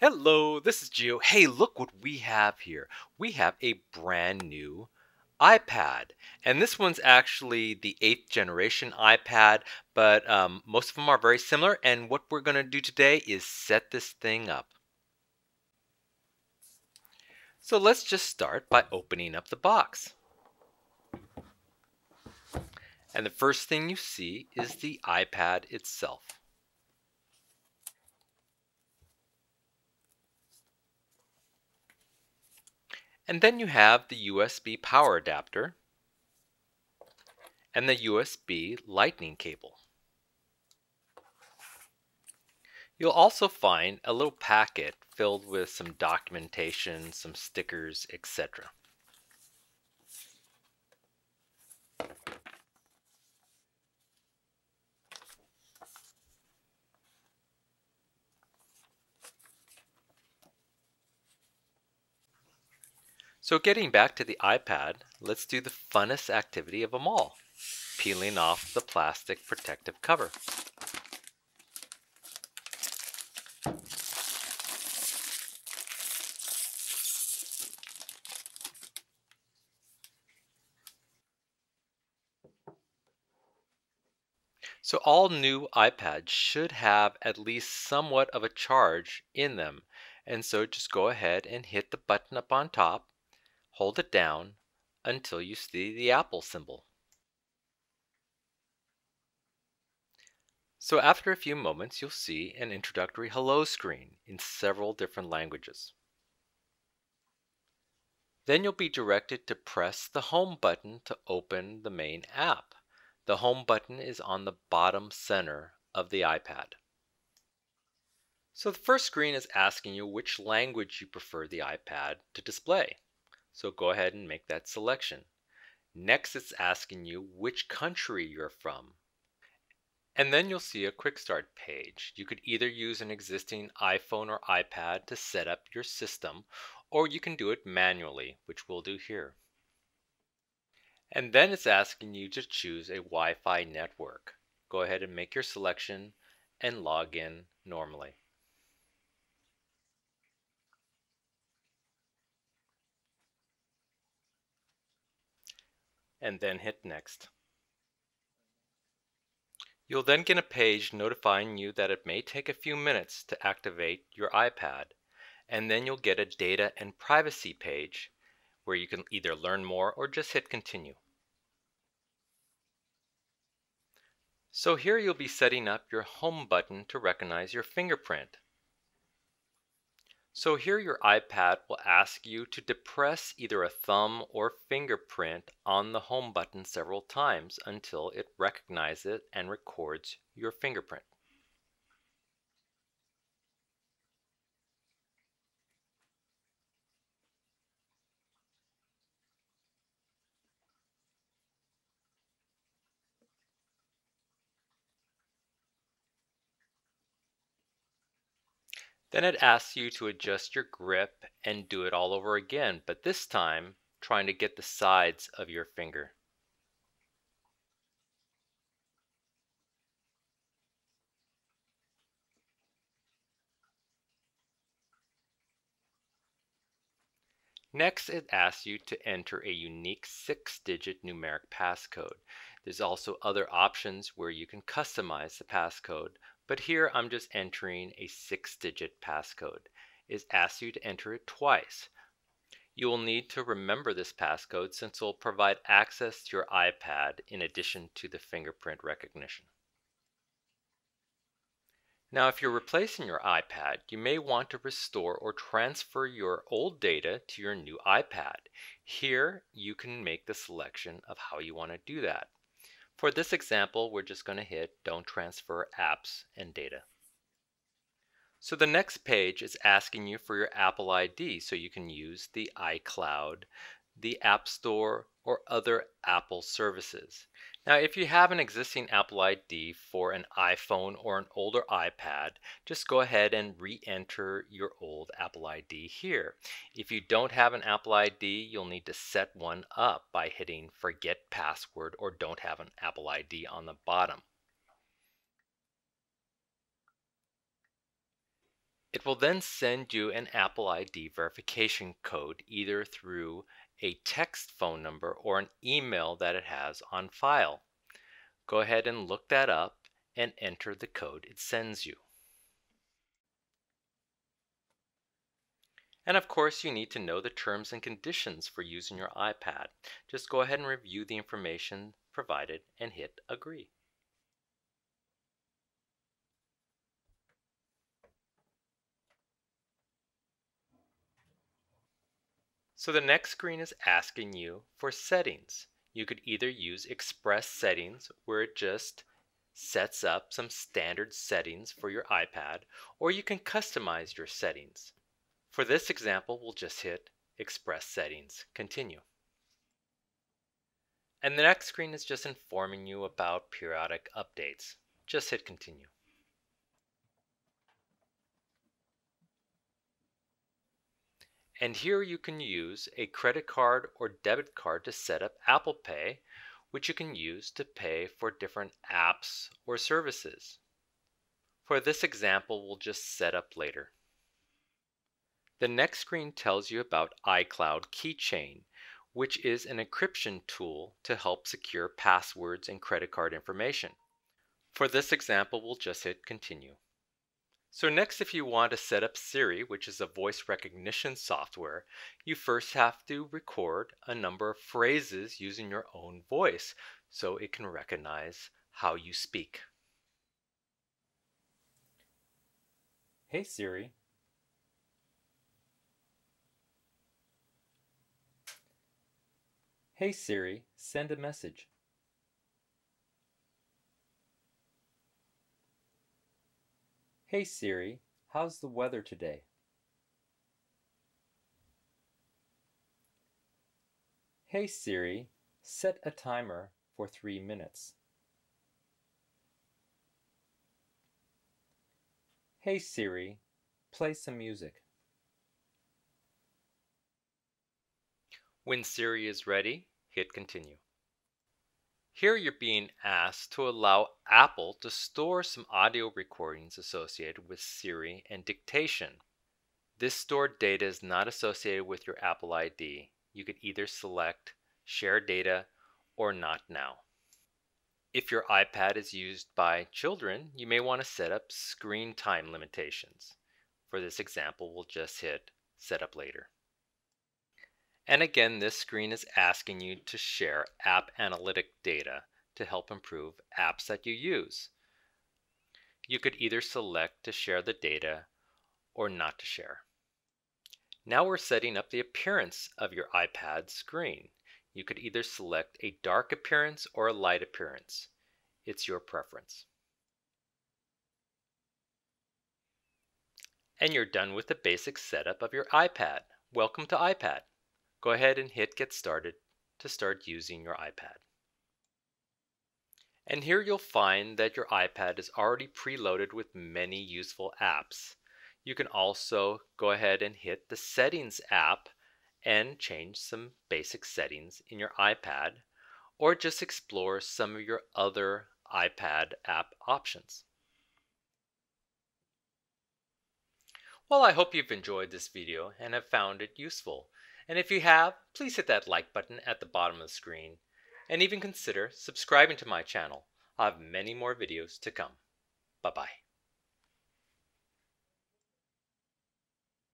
Hello, this is Geo. Hey, look what we have here. We have a brand new iPad. And this one's actually the eighth generation iPad, but um, most of them are very similar. And what we're going to do today is set this thing up. So let's just start by opening up the box. And the first thing you see is the iPad itself. And then you have the USB power adapter and the USB lightning cable. You'll also find a little packet filled with some documentation, some stickers, etc. So getting back to the iPad, let's do the funnest activity of them all, peeling off the plastic protective cover. So all new iPads should have at least somewhat of a charge in them. And so just go ahead and hit the button up on top Hold it down until you see the Apple symbol. So after a few moments, you'll see an introductory hello screen in several different languages. Then you'll be directed to press the home button to open the main app. The home button is on the bottom center of the iPad. So the first screen is asking you which language you prefer the iPad to display. So go ahead and make that selection. Next, it's asking you which country you're from. And then you'll see a quick start page. You could either use an existing iPhone or iPad to set up your system, or you can do it manually, which we'll do here. And then it's asking you to choose a Wi-Fi network. Go ahead and make your selection and log in normally. And then hit next. You'll then get a page notifying you that it may take a few minutes to activate your iPad, and then you'll get a data and privacy page where you can either learn more or just hit continue. So here you'll be setting up your home button to recognize your fingerprint. So here your iPad will ask you to depress either a thumb or fingerprint on the home button several times until it recognizes it and records your fingerprint. Then it asks you to adjust your grip and do it all over again, but this time trying to get the sides of your finger. Next, it asks you to enter a unique six-digit numeric passcode. There's also other options where you can customize the passcode, but here I'm just entering a six digit passcode. It asks you to enter it twice. You will need to remember this passcode since it will provide access to your iPad in addition to the fingerprint recognition. Now if you're replacing your iPad, you may want to restore or transfer your old data to your new iPad. Here you can make the selection of how you want to do that. For this example, we're just going to hit Don't Transfer Apps and Data. So the next page is asking you for your Apple ID so you can use the iCloud, the App Store, or other Apple services. Now, if you have an existing Apple ID for an iPhone or an older iPad, just go ahead and re-enter your old Apple ID here. If you don't have an Apple ID, you'll need to set one up by hitting Forget Password or Don't Have an Apple ID on the bottom. It will then send you an Apple ID verification code either through a text phone number or an email that it has on file. Go ahead and look that up and enter the code it sends you. And of course, you need to know the terms and conditions for using your iPad. Just go ahead and review the information provided and hit agree. So the next screen is asking you for settings. You could either use Express Settings, where it just sets up some standard settings for your iPad, or you can customize your settings. For this example, we'll just hit Express Settings, Continue. And the next screen is just informing you about periodic updates. Just hit Continue. And here you can use a credit card or debit card to set up Apple Pay, which you can use to pay for different apps or services. For this example, we'll just set up later. The next screen tells you about iCloud Keychain, which is an encryption tool to help secure passwords and credit card information. For this example, we'll just hit continue. So next, if you want to set up Siri, which is a voice recognition software, you first have to record a number of phrases using your own voice so it can recognize how you speak. Hey Siri. Hey Siri, send a message. Hey Siri, how's the weather today? Hey Siri, set a timer for three minutes. Hey Siri, play some music. When Siri is ready, hit continue. Here you're being asked to allow Apple to store some audio recordings associated with Siri and dictation. This stored data is not associated with your Apple ID. You could either select Share Data or Not Now. If your iPad is used by children, you may want to set up screen time limitations. For this example, we'll just hit Set up later. And again, this screen is asking you to share app analytic data to help improve apps that you use. You could either select to share the data or not to share. Now we're setting up the appearance of your iPad screen. You could either select a dark appearance or a light appearance. It's your preference. And you're done with the basic setup of your iPad. Welcome to iPad go ahead and hit Get Started to start using your iPad. And here you'll find that your iPad is already preloaded with many useful apps. You can also go ahead and hit the Settings app and change some basic settings in your iPad or just explore some of your other iPad app options. Well, I hope you've enjoyed this video and have found it useful. And if you have, please hit that like button at the bottom of the screen and even consider subscribing to my channel. I'll have many more videos to come. Bye bye.